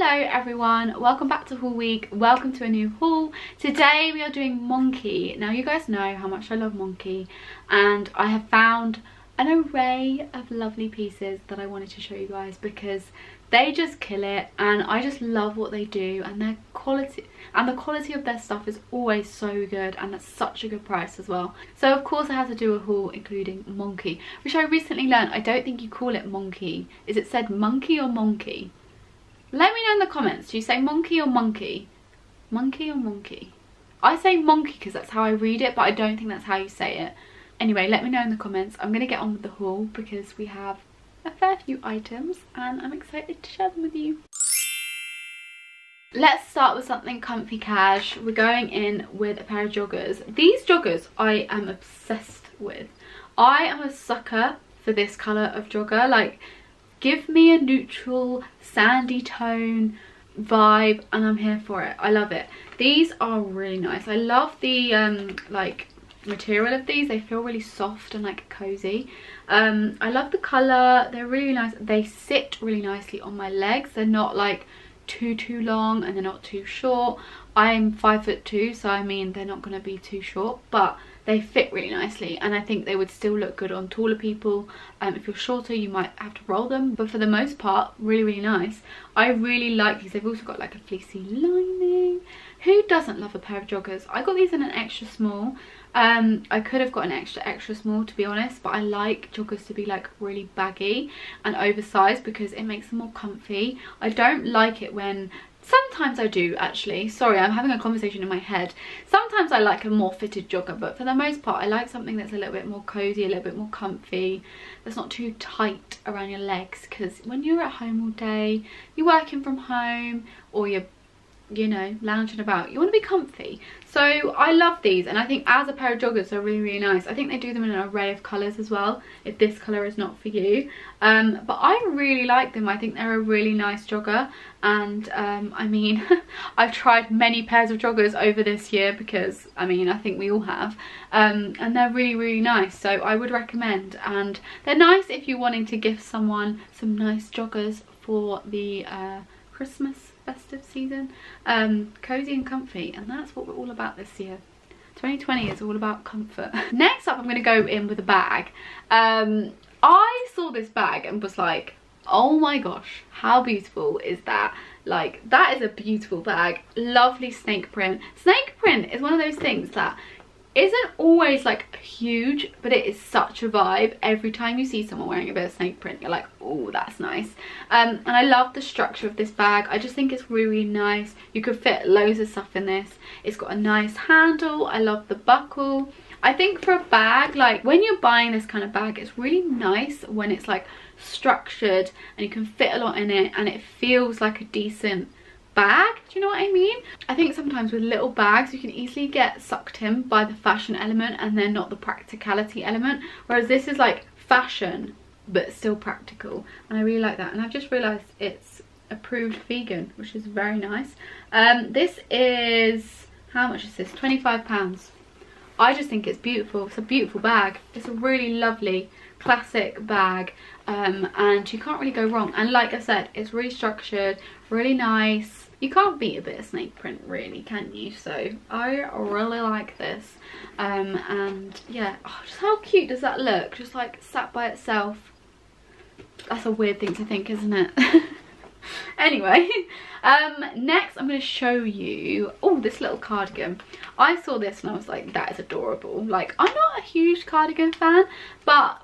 Hello everyone, welcome back to Haul Week, welcome to a new haul. Today we are doing Monki. Now you guys know how much I love Monki and I have found an array of lovely pieces that I wanted to show you guys because they just kill it and I just love what they do and their quality and the quality of their stuff is always so good and at such a good price as well. So of course I had to do a haul including Monki which I recently learned I don't think you call it Monki. Is it said monkey or monkey? Let me know in the comments. Do you say monkey or monkey? Monkey or monkey? I say monkey because that's how I read it, but I don't think that's how you say it. Anyway, let me know in the comments. I'm going to get on with the haul because we have a fair few items and I'm excited to share them with you. Let's start with something comfy cash. We're going in with a pair of joggers. These joggers I am obsessed with. I am a sucker for this colour of jogger. Like, give me a neutral sandy tone vibe and I'm here for it. I love it. These are really nice. I love the um, like material of these. They feel really soft and like cozy. Um, I love the colour. They're really nice. They sit really nicely on my legs. They're not like too too long and they're not too short. I'm five foot two so I mean they're not going to be too short but they fit really nicely and I think they would still look good on taller people. Um, if you're shorter you might have to roll them but for the most part really really nice. I really like these. They've also got like a fleecy lining. Who doesn't love a pair of joggers? I got these in an extra small. Um, I could have got an extra extra small to be honest but I like joggers to be like really baggy and oversized because it makes them more comfy. I don't like it when Sometimes I do actually. Sorry, I'm having a conversation in my head. Sometimes I like a more fitted jogger, but for the most part I like something that's a little bit more cozy, a little bit more comfy, that's not too tight around your legs because when you're at home all day, you're working from home or you're you know lounging about. You want to be comfy. So i love these and i think as a pair of joggers they're really really nice. I think they do them in an array of colors as well if this color is not for you. Um, but i really like them. I think they're a really nice jogger and um, i mean i've tried many pairs of joggers over this year because i mean i think we all have um, and they're really really nice. So i would recommend and they're nice if you're wanting to give someone some nice joggers for the uh, christmas festive season. Um, cozy and comfy, and that's what we're all about this year. 2020 is all about comfort. Next up, I'm going to go in with a bag. Um, I saw this bag and was like, oh my gosh, how beautiful is that? Like, that is a beautiful bag. Lovely snake print. Snake print is one of those things that isn't always like huge but it is such a vibe. Every time you see someone wearing a bit of snake print you're like oh that's nice. Um, and i love the structure of this bag. I just think it's really, nice. You could fit loads of stuff in this. It's got a nice handle. I love the buckle. I think for a bag like when you're buying this kind of bag it's really nice when it's like structured and you can fit a lot in it and it feels like a decent bag do you know what i mean? I think sometimes with little bags you can easily get sucked in by the fashion element and then not the practicality element. Whereas this is like fashion but still practical. And i really like that. And i've just realized it's approved vegan which is very nice. Um this is how much is this? 25 pounds. I just think it's beautiful. It's a beautiful bag. It's a really lovely classic bag. Um, and you can't really go wrong. And like I said it's really structured really nice you can't beat a bit of snake print really can you? So i really like this. Um, and yeah oh, just how cute does that look? Just like sat by itself. That's a weird thing to think isn't it? Anyway um, next i'm going to show you oh this little cardigan. I saw this and i was like that is adorable. Like i'm not a huge cardigan fan but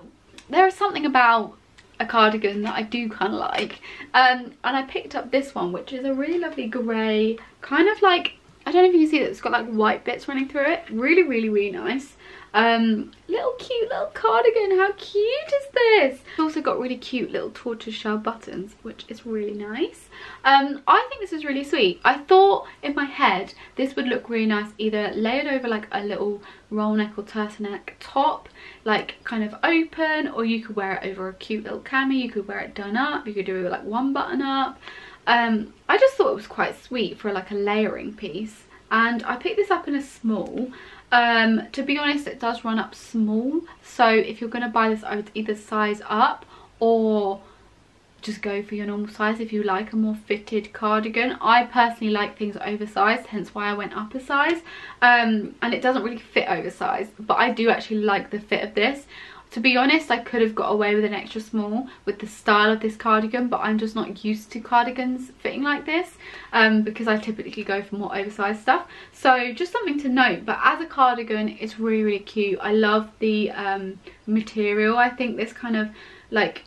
there is something about a cardigan that I do kind of like. Um, and I picked up this one which is a really lovely grey kind of like I don't know if you can see that it's got like white bits running through it. Really really really nice um, little cute little cardigan. How cute is this? Also got really cute little tortoise shell buttons which is really nice. Um, I think this is really sweet. I thought in my head this would look really nice either layered over like a little roll neck or turtleneck top like kind of open or you could wear it over a cute little cami. You could wear it done up. You could do it like one button up. Um, I just thought it was quite sweet for like a layering piece and I picked this up in a small um, to be honest, it does run up small. So if you're going to buy this, I would either size up or just go for your normal size if you like a more fitted cardigan. I personally like things oversized hence why i went up a size. Um, and it doesn't really fit oversized but i do actually like the fit of this to be honest, I could have got away with an extra small with the style of this cardigan, but I'm just not used to cardigans fitting like this um, because I typically go for more oversized stuff. So just something to note, but as a cardigan, it's really, really cute. I love the um, material. I think this kind of like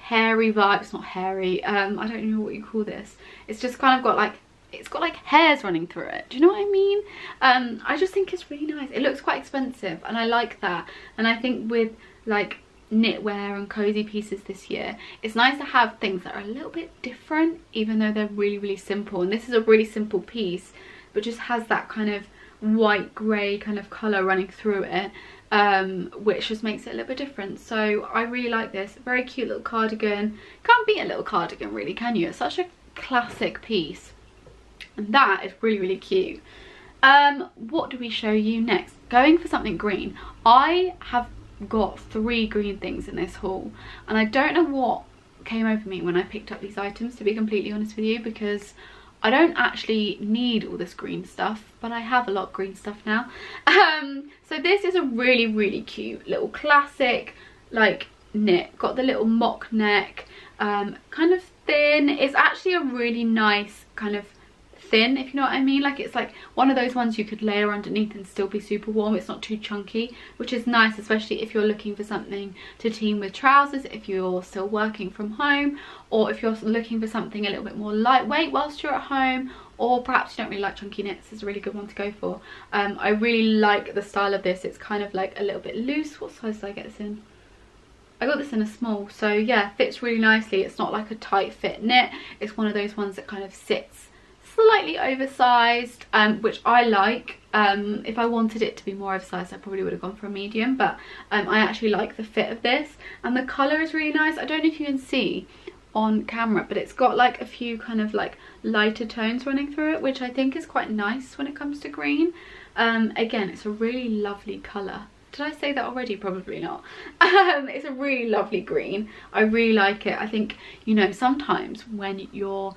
hairy vibe, it's not hairy, um, I don't know what you call this. It's just kind of got like it's got like hairs running through it do you know what i mean um i just think it's really nice it looks quite expensive and i like that and i think with like knitwear and cozy pieces this year it's nice to have things that are a little bit different even though they're really really simple. And this is a really simple piece but just has that kind of white grey kind of colour running through it um, which just makes it a little bit different. So I really like this. Very cute little cardigan. Can't beat a little cardigan really can you? It's such a classic piece. And that is really really cute. Um, what do we show you next? Going for something green. I have got three green things in this haul. And I don't know what came over me when I picked up these items to be completely honest with you because I don't actually need all this green stuff but I have a lot of green stuff now. Um, so this is a really really cute little classic like knit got the little mock neck um, kind of thin. It's actually a really nice kind of thin if you know what I mean. Like it's like one of those ones you could layer underneath and still be super warm. It's not too chunky which is nice especially if you're looking for something to team with trousers if you're still working from home or if you're looking for something a little bit more lightweight whilst you're at home or perhaps you don't really like chunky knits it's a really good one to go for. Um, I really like the style of this. It's kind of like a little bit loose. What size did I get this in? I got this in a small. So yeah fits really nicely. It's not like a tight fit knit. It's one of those ones that kind of sits slightly oversized um, which I like um, if I wanted it to be more oversized I probably would have gone for a medium but um, I actually like the fit of this and the colour is really nice I don't know if you can see on camera but it's got like a few kind of like lighter tones running through it which I think is quite nice when it comes to green um, again it's a really lovely colour did I say that already? Probably not. Um, it's a really lovely green. I really like it. I think, you know, sometimes when you're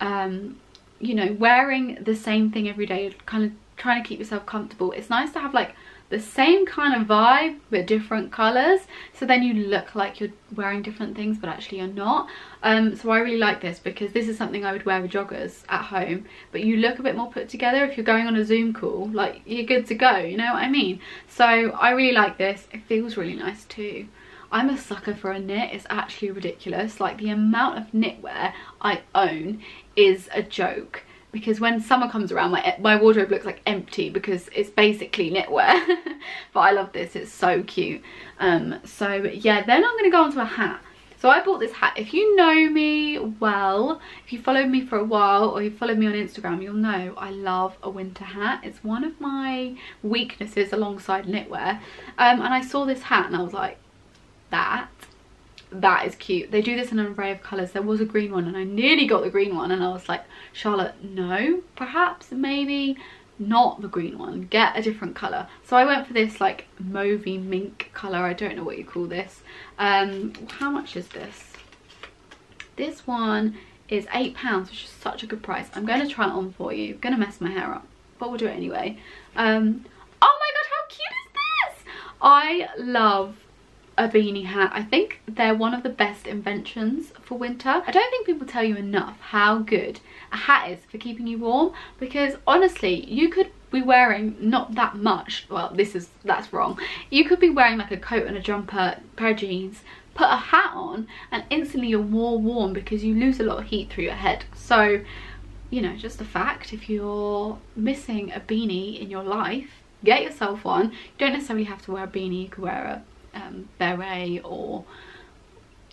um, you know, wearing the same thing every day, kind of trying to keep yourself comfortable. It's nice to have like the same kind of vibe but different colours so then you look like you're wearing different things but actually you're not. Um, so I really like this because this is something I would wear with joggers at home. But you look a bit more put together if you're going on a zoom call like you're good to go you know what I mean? So I really like this. It feels really nice too I'm a sucker for a knit. It's actually ridiculous. Like the amount of knitwear I own is a joke. Because when summer comes around my, my wardrobe looks like empty because it's basically knitwear. But I love this it's so cute. Um so yeah then I'm gonna go on to a hat. So I bought this hat. If you know me well if you followed me for a while or you followed me on Instagram you'll know I love a winter hat. It's one of my weaknesses alongside knitwear. Um and I saw this hat and I was like that. That is cute. They do this in an array of colors there was a green one and i nearly got the green one and i was like charlotte no perhaps maybe not the green one. Get a different color so i went for this like mauvey mink color i don't know what you call this. Um how much is this? This one is eight pounds which is such a good price. I'm going to try it on for you. I'm gonna mess my hair up but we'll do it anyway. Um oh my god how cute is this? I love a beanie hat. I think they're one of the best inventions for winter. I don't think people tell you enough how good a hat is for keeping you warm because honestly you could be wearing not that much well this is that's wrong you could be wearing like a coat and a jumper pair of jeans put a hat on and instantly you're more warm because you lose a lot of heat through your head so you know just a fact if you're missing a beanie in your life get yourself one you don't necessarily have to wear a beanie you could wear a um, beret or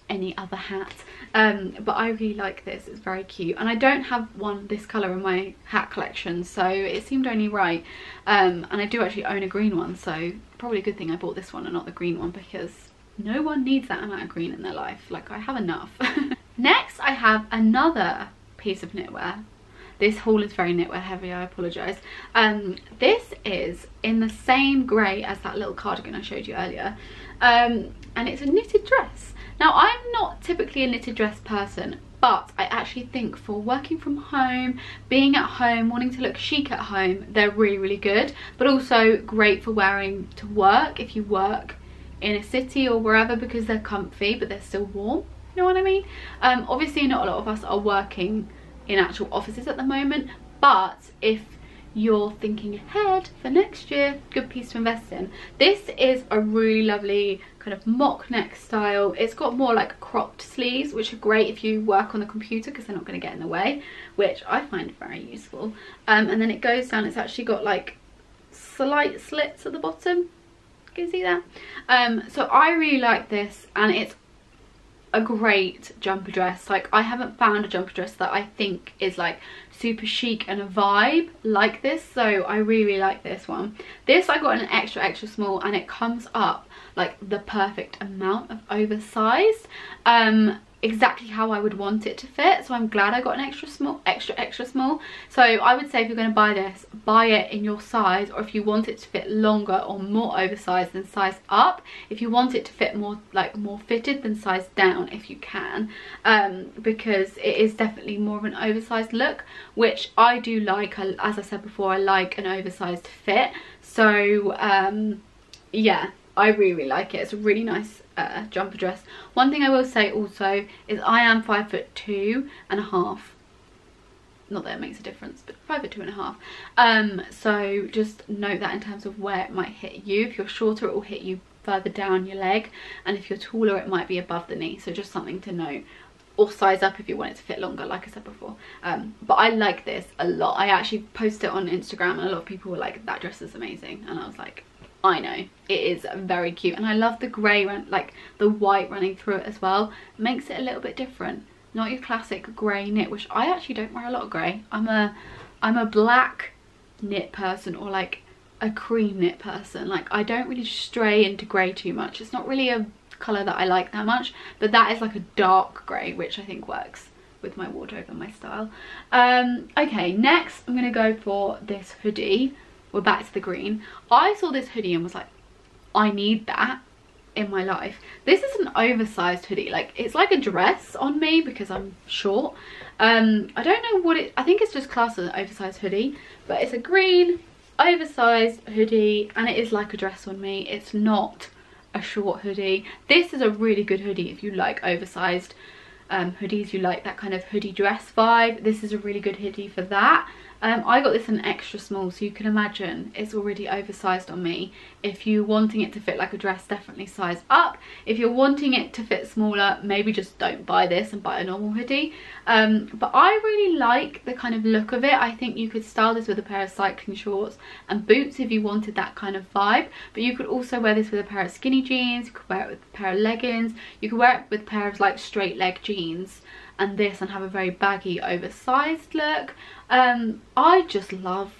any other hat. Um, but I really like this it's very cute. And I don't have one this colour in my hat collection so it seemed only right. Um, and I do actually own a green one so probably a good thing I bought this one and not the green one because no one needs that amount of green in their life. Like I have enough. Next I have another piece of knitwear. This haul is very knitwear heavy, I apologise. Um, this is in the same grey as that little cardigan I showed you earlier. Um, and it's a knitted dress. Now I'm not typically a knitted dress person but I actually think for working from home, being at home, wanting to look chic at home, they're really, really good. But also great for wearing to work if you work in a city or wherever because they're comfy but they're still warm. You know what I mean? Um, obviously not a lot of us are working in actual offices at the moment but if you're thinking ahead for next year. Good piece to invest in. This is a really lovely kind of mock neck style. It's got more like cropped sleeves which are great if you work on the computer because they're not going to get in the way which i find very useful. Um, and then it goes down. It's actually got like slight slits at the bottom. Can you see that? Um, so i really like this and it's a great jumper dress. Like i haven't found a jumper dress that i think is like super chic and a vibe like this so i really, really like this one. This i got an extra extra small and it comes up like the perfect amount of oversized. Um exactly how I would want it to fit so I'm glad I got an extra small extra extra small. So I would say if you're going to buy this buy it in your size or if you want it to fit longer or more oversized than size up if you want it to fit more like more fitted than size down if you can um, because it is definitely more of an oversized look which I do like as I said before I like an oversized fit. So um, yeah I really, like it. It's a really nice uh, jumper dress. One thing I will say also is I am five foot two and a half. Not that it makes a difference, but five foot two and a half. Um, so just note that in terms of where it might hit you. If you're shorter, it will hit you further down your leg. And if you're taller, it might be above the knee. So just something to note or size up if you want it to fit longer like I said before um, but I like this a lot I actually posted it on Instagram and a lot of people were like that dress is amazing and I was like I know it is very cute. And I love the grey like the white running through it as well. It makes it a little bit different. Not your classic grey knit which I actually don't wear a lot of grey. I'm a I'm a black knit person or like a cream knit person. Like I don't really stray into grey too much. It's not really a colour that I like that much but that is like a dark grey which I think works with my wardrobe and my style. Um okay next I'm gonna go for this hoodie we're back to the green. I saw this hoodie and was like, I need that in my life. This is an oversized hoodie. Like, it's like a dress on me because I'm short. Um, I don't know what it, I think it's just classed as an oversized hoodie, but it's a green oversized hoodie and it is like a dress on me. It's not a short hoodie. This is a really good hoodie if you like oversized um, hoodies, you like that kind of hoodie dress vibe. This is a really good hoodie for that. Um, I got this in extra small so you can imagine it's already oversized on me. If you're wanting it to fit like a dress definitely size up. If you're wanting it to fit smaller maybe just don't buy this and buy a normal hoodie. Um, but I really like the kind of look of it. I think you could style this with a pair of cycling shorts and boots if you wanted that kind of vibe. But you could also wear this with a pair of skinny jeans, you could wear it with a pair of leggings, you could wear it with a pair of like straight leg jeans and this and have a very baggy oversized look. Um i just love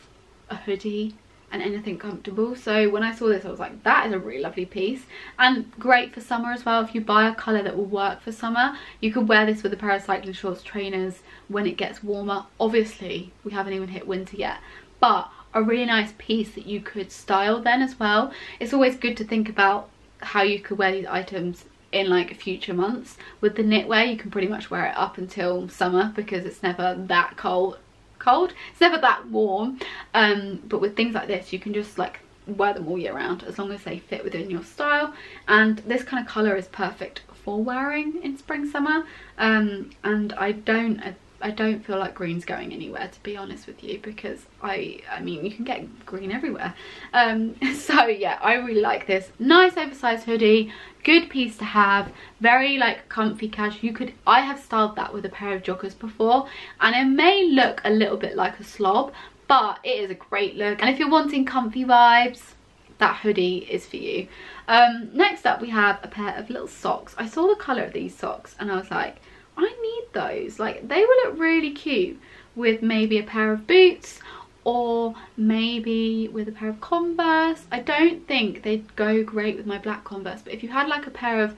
a hoodie and anything comfortable. So when i saw this i was like that is a really lovely piece. And great for summer as well. If you buy a color that will work for summer you could wear this with a pair of cycling shorts trainers when it gets warmer. Obviously we haven't even hit winter yet but a really nice piece that you could style then as well. It's always good to think about how you could wear these items in like future months. With the knitwear you can pretty much wear it up until summer because it's never that cold. Cold? It's never that warm. Um, but with things like this you can just like wear them all year round as long as they fit within your style and this kind of colour is perfect for wearing in spring summer um, and I don't I don't feel like green's going anywhere to be honest with you because I I mean you can get green everywhere. Um, so yeah I really like this. Nice oversized hoodie good piece to have very like comfy cash. You could I have styled that with a pair of joggers before and it may look a little bit like a slob but it is a great look. And if you're wanting comfy vibes that hoodie is for you. Um, next up we have a pair of little socks. I saw the colour of these socks and I was like I need those. Like they would look really cute with maybe a pair of boots or maybe with a pair of Converse. I don't think they'd go great with my black Converse, but if you had like a pair of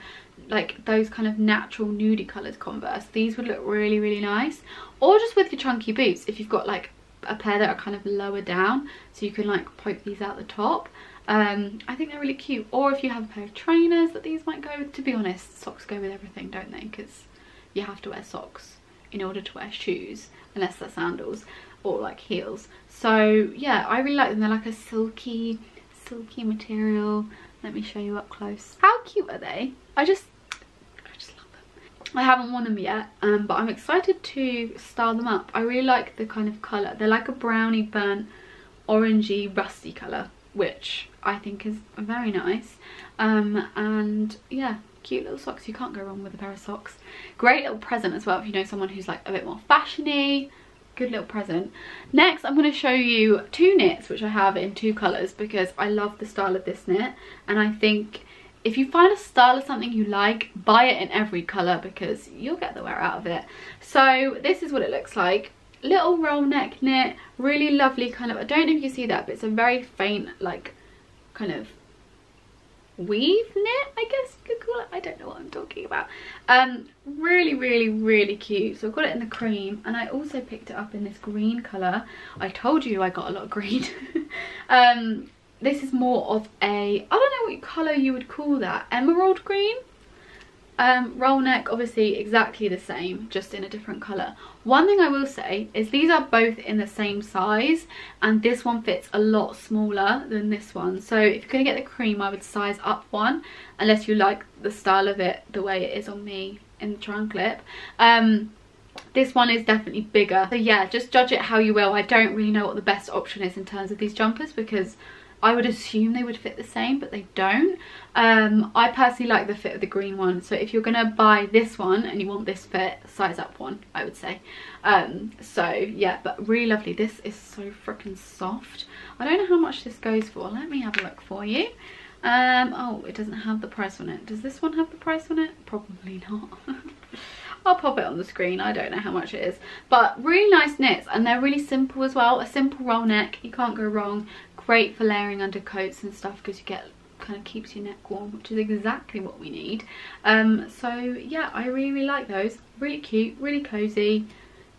like those kind of natural nudie colours Converse, these would look really, really nice. Or just with your chunky boots, if you've got like a pair that are kind of lower down, so you can like poke these out the top. Um, I think they're really cute. Or if you have a pair of trainers that these might go with. To be honest, socks go with everything, don't they? Because you have to wear socks in order to wear shoes, unless they're sandals or like heels. So yeah, I really like them. They're like a silky, silky material. Let me show you up close. How cute are they? I just, I just love them. I haven't worn them yet, um, but I'm excited to style them up. I really like the kind of colour. They're like a brownie burnt orangey rusty colour which I think is very nice. Um, and yeah, cute little socks. You can't go wrong with a pair of socks. Great little present as well if you know someone who's like a bit more fashiony. Good little present. Next, I'm going to show you two knits which I have in two colours because I love the style of this knit and I think if you find a style of something you like, buy it in every colour because you'll get the wear out of it. So this is what it looks like little roll neck knit really lovely kind of i don't know if you see that but it's a very faint like kind of weave knit i guess you could call it. I don't know what i'm talking about. Um really really really cute. So i've got it in the cream and i also picked it up in this green color i told you i got a lot of green. Um this is more of a i don't know what color you would call that emerald green um, roll neck, obviously exactly the same, just in a different colour. One thing I will say is these are both in the same size and this one fits a lot smaller than this one. So if you're going to get the cream, I would size up one, unless you like the style of it the way it is on me in the triangle clip. Um, this one is definitely bigger. So yeah, just judge it how you will. I don't really know what the best option is in terms of these jumpers because I would assume they would fit the same, but they don't. Um, I personally like the fit of the green one. So if you're going to buy this one and you want this fit, size up one, I would say. Um, so yeah, but really lovely. This is so freaking soft. I don't know how much this goes for. Let me have a look for you. Um, oh, it doesn't have the price on it. Does this one have the price on it? Probably not. I'll pop it on the screen. I don't know how much it is. But really nice knits and they're really simple as well. A simple roll neck. You can't go wrong great for layering under coats and stuff because you get kind of keeps your neck warm which is exactly what we need. Um, so yeah i really, really like those. Really cute really cozy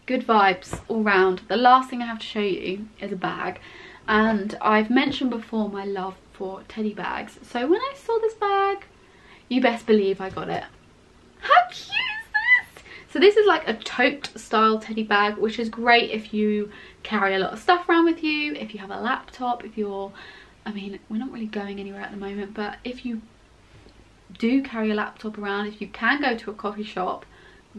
good vibes all round. The last thing i have to show you is a bag. And i've mentioned before my love for teddy bags. So when i saw this bag you best believe i got it. How cute so this is like a tote style teddy bag which is great if you carry a lot of stuff around with you, if you have a laptop, if you're, I mean, we're not really going anywhere at the moment, but if you do carry a laptop around, if you can go to a coffee shop,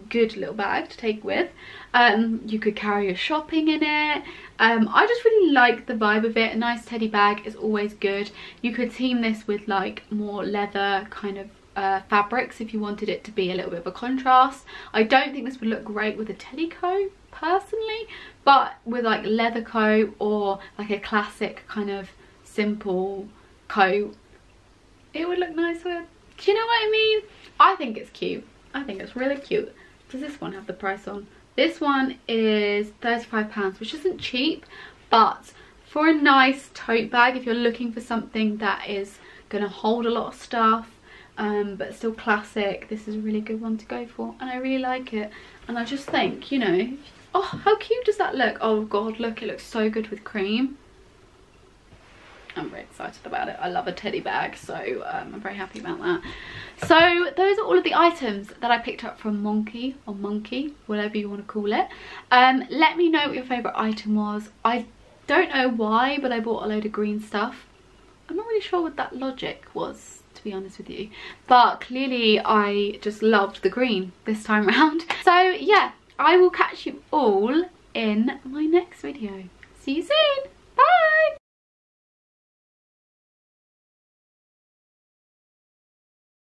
good little bag to take with. Um, you could carry your shopping in it. Um, I just really like the vibe of it. A nice teddy bag is always good. You could team this with like more leather kind of uh, fabrics if you wanted it to be a little bit of a contrast. I don't think this would look great with a teddy coat personally but with like leather coat or like a classic kind of simple coat it would look nice with do you know what I mean? I think it's cute. I think it's really cute. Does this one have the price on? This one is £35 which isn't cheap but for a nice tote bag if you're looking for something that is going to hold a lot of stuff um, but still classic this is a really good one to go for and I really like it and I just think you know Oh, how cute does that look? Oh god, look, it looks so good with cream. I'm very excited about it. I love a teddy bag, so um, I'm very happy about that. So those are all of the items that I picked up from Monki or Monki, whatever you want to call it. Um, let me know what your favourite item was. I don't know why, but I bought a load of green stuff. I'm not really sure what that logic was, to be honest with you. But clearly I just loved the green this time around. So yeah, I will catch you all in my next video. See you soon!